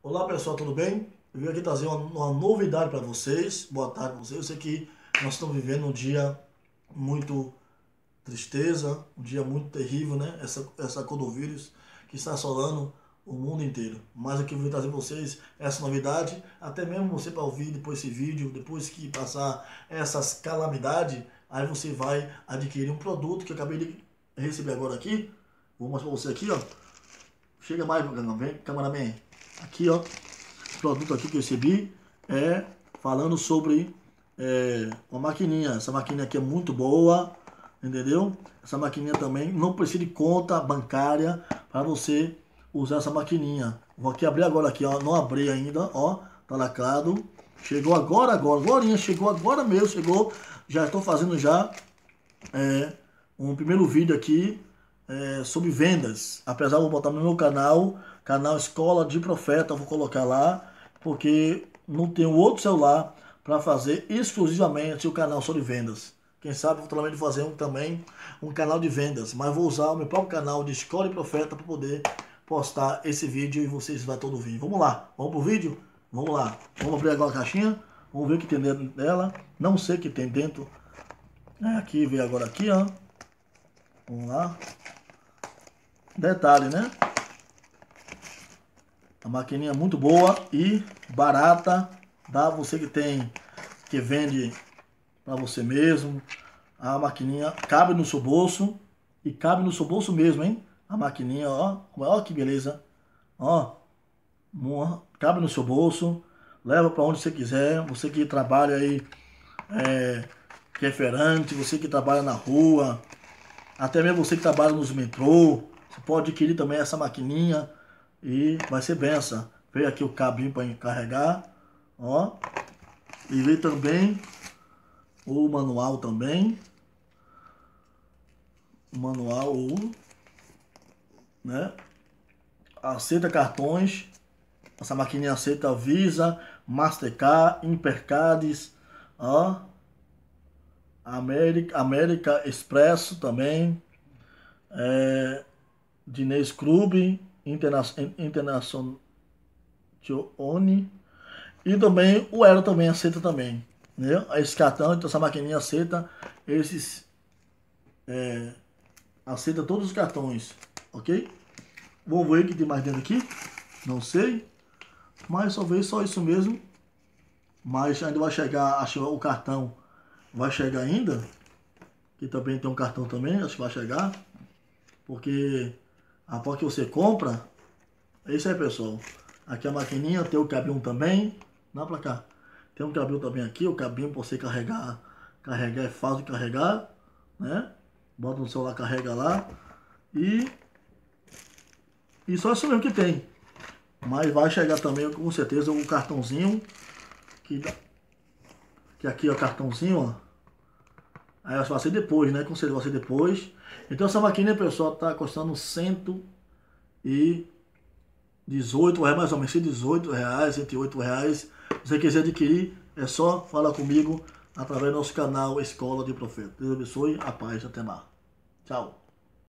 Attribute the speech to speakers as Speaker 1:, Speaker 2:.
Speaker 1: Olá pessoal, tudo bem? Eu vim aqui trazer uma, uma novidade para vocês. Boa tarde para vocês. Eu sei que nós estamos vivendo um dia muito tristeza, um dia muito terrível, né? Essa, essa coronavírus que está assolando o mundo inteiro. Mas aqui eu vim trazer para vocês essa novidade, até mesmo você para ouvir depois esse vídeo, depois que passar essas calamidades, aí você vai adquirir um produto que eu acabei de receber agora aqui. Vou mostrar para você aqui, ó. Chega mais, cameraman. Aqui, ó, produto aqui que eu recebi é falando sobre é, uma maquininha. Essa maquininha aqui é muito boa, entendeu? Essa maquininha também não precisa de conta bancária para você usar essa maquininha. Vou aqui abrir agora aqui, ó, não abri ainda, ó, tá lacrado. Chegou agora, agora, agora, chegou agora mesmo, chegou. Já estou fazendo já é, um primeiro vídeo aqui é, sobre vendas. Apesar de eu botar no meu canal, canal Escola de Profeta, vou colocar lá, porque não tenho outro celular para fazer exclusivamente o canal sobre vendas. Quem sabe futuramente fazer um, também um canal de vendas, mas vou usar o meu próprio canal de Escola de Profeta para poder postar esse vídeo e vocês vão todo vir. Vamos lá, vamos pro vídeo? Vamos lá. Vamos abrir agora a caixinha, vamos ver o que tem dentro dela. Não sei o que tem dentro. É, aqui, veio agora aqui, ó. Vamos lá. Detalhe, né? A maquininha é muito boa e barata. Dá você que tem, que vende para você mesmo. A maquininha cabe no seu bolso. E cabe no seu bolso mesmo, hein? A maquininha, ó. Olha que beleza. Ó. Cabe no seu bolso. Leva para onde você quiser. Você que trabalha aí, é, que é você que trabalha na rua, até mesmo você que trabalha nos metrô, pode adquirir também essa maquininha e vai ser benção. Veio aqui o cabinho para carregar, ó. E veio também o manual também. O manual, né? Aceita cartões. Essa maquininha aceita Visa, Mastercard, Impercades, ó. América, América Expresso também. É, Dinês Clube, Internacional e também o Elo também aceita também. Né? Esse cartão, então essa maquininha aceita esses. É, aceita todos os cartões, ok? Vamos ver o que tem mais dentro aqui. Não sei. Mas só só isso mesmo. Mas ainda vai chegar, acho o cartão vai chegar ainda. Que também tem um cartão também, acho que vai chegar. Porque Após que você compra, é isso aí, pessoal. Aqui a maquininha tem o cabinho também. Dá pra cá. Tem um cabinho também aqui, o cabinho pra você carregar. Carregar é fácil de carregar, né? Bota no celular, carrega lá. E... E só isso mesmo que tem. Mas vai chegar também, com certeza, o cartãozinho. Que, que aqui é o cartãozinho, ó. Aí vai ser depois, né? Certeza vai ser depois. Então essa máquina, pessoal, tá custando 118 reais, mais ou menos, 118 reais, 108 reais. Se você quiser adquirir, é só falar comigo através do nosso canal Escola de Profeta. Deus abençoe, a paz, até mais. Tchau.